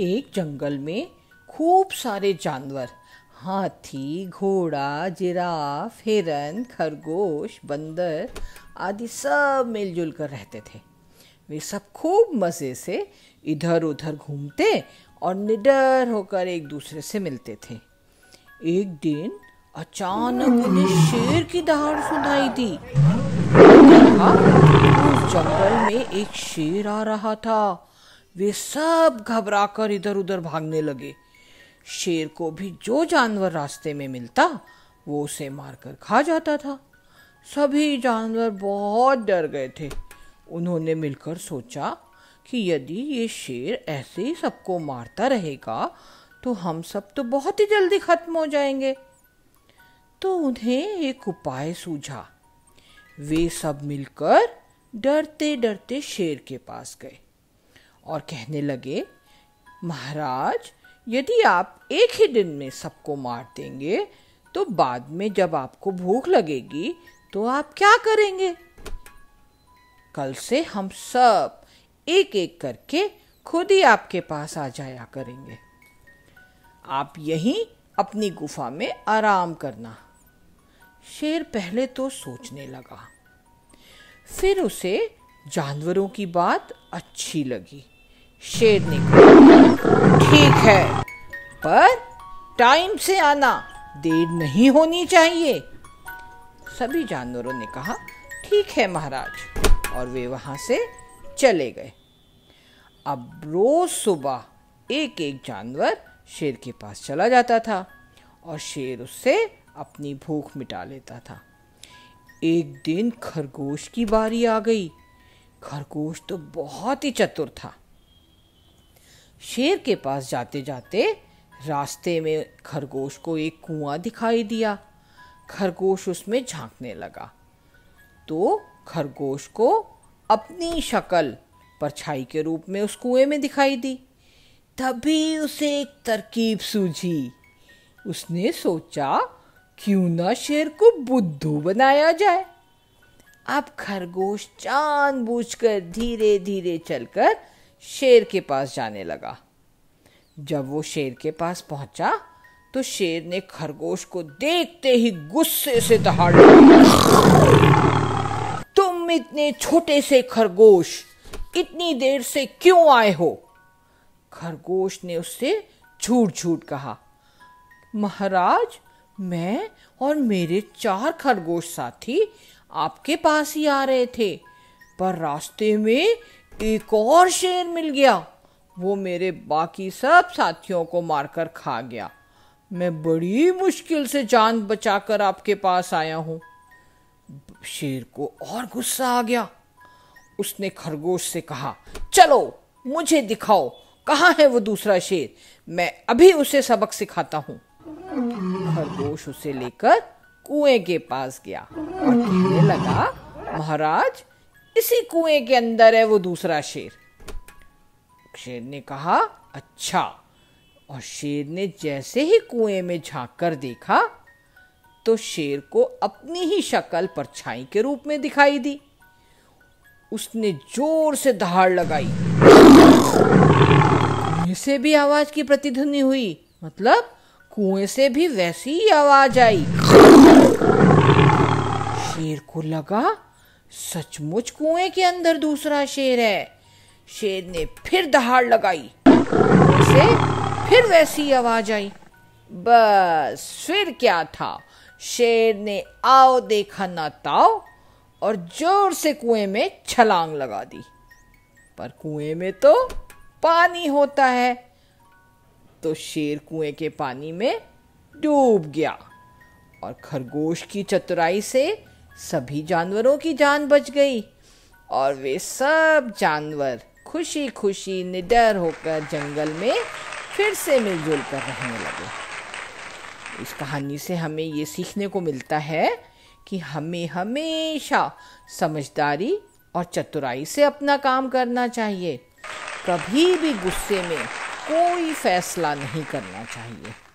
एक जंगल में खूब सारे जानवर, हाथी, घोड़ा, जिराफ, हिरन, खरगोश, बंदर आदि सब मिलजुल कर रहते थे। वे सब खूब मज़े से इधर उधर घूमते और निडर होकर एक दूसरे से मिलते थे। एक दिन अचानक उन्हें शेर की दहाड़ सुनाई दी। उस जंगल में एक शेर आ रहा था। वे सब घबराकर इधर उधर भागने लगे। शेर को भी जो जानवर रास्ते में मिलता, वो उसे मारकर खा जाता था। सभी जानवर बहुत डर गए थे। उन्होंने मिलकर सोचा कि यदि ये शेर ऐसे ही सबको मारता रहेगा तो हम सब तो बहुत ही जल्दी खत्म हो जाएँगे। तो उन्हें एक उपाय सूझा। वे सब मिलकर डरते डरते शेर के पास गए। और कहने लगे, महाराज, यदि आप एक ही दिन में सबको मार देंगे तो बाद में जब आपको भूख लगेगी तो आप क्या करेंगे? कल से हम सब एक एक करके खुद ही आपके पास आ जाया करेंगे। आप यहीं अपनी गुफा में आराम करना। शेर पहले तो सोचने लगा। फिर उसे जानवरों की बात अच्छी लगी। शेर ने कहा ठीक है, पर टाइम से आना, देर नहीं होनी चाहिए। सभी जानवरों ने कहा, ठीक है महाराज। और वे वहाँ से चले गए। अब रोज सुबह एक एक जानवर शेर के पास चला जाता था और शेर उससे अपनी भूख मिटा लेता था। एक दिन खरगोश की बारी आ गई। खरगोश तो बहुत ही चतुर था। शेर के पास जाते जाते रास्ते में खरगोश को एक कुआँ दिखाई दिया। खरगोश उसमें झांकने लगा। तो खरगोश को अपनी शक्ल परछाई के रूप में उस कुएँ में दिखाई दी। तभी उसे एक तरकीब सूझी। उसने सोचा, क्यों ना शेर को बुद्धू बनाया जाए। अब खरगोश जानबूझकर धीरे धीरे चलकर शेर के पास जाने लगा। जब वो शेर के पास पहुँचा तो शेर ने खरगोश को देखते ही गुस्से से दहाड़ तुम इतने छोटे से खरगोश, इतनी देर से क्यों आए हो? खरगोश ने उससे झूठ झूठ कहा, महाराज, मैं और मेरे चार खरगोश साथी आपके पास ही आ रहे थे, पर रास्ते में एक और शेर मिल गया। वो मेरे बाकी सब साथियों को मारकर खा गया। मैं बड़ी मुश्किल से जान बचाकर आपके पास आया हूँ। शेर को और गुस्सा आ गया। उसने खरगोश से कहा, चलो, मुझे दिखाओ, कहाँ है वो दूसरा शेर? मैं अभी उसे सबक सिखाता हूँ। खरगोश उसे लेकर कुएँ के पास गया और कहने लगा, महाराज इसी कुएँ के अंदर है वो दूसरा शेर। शेर ने कहा अच्छा। और शेर ने जैसे ही कुएँ में झाँक कर देखा तो शेर को अपनी ही शक्ल परछाई के रूप में दिखाई दी। उसने ज़ोर से दहाड़ लगाई। से भी आवाज़ की प्रतिध्वनि हुई मतलब कुएँ से भी वैसी ही आवाज़ आई। शेर को लगा सचमुच कुएँ के अंदर दूसरा शेर है। शेर ने फिर दहाड़ लगाई। से फिर वैसी आवाज़ आई। बस फिर क्या था? शेर ने आओ देखा ना ताओ और ज़ोर से कुएँ में छलांग लगा दी। पर कुएँ में तो पानी होता है। तो शेर कुएँ के पानी में डूब गया और खरगोश की चतुराई से सभी जानवरों की जान बच गई और वे सब जानवर खुशी खुशी निडर होकर जंगल में फिर से मिलजुल कर रहने लगे। इस कहानी से हमें ये सीखने को मिलता है कि हमें हमेशा समझदारी और चतुराई से अपना काम करना चाहिए। कभी भी गुस्से में कोई फैसला नहीं करना चाहिए।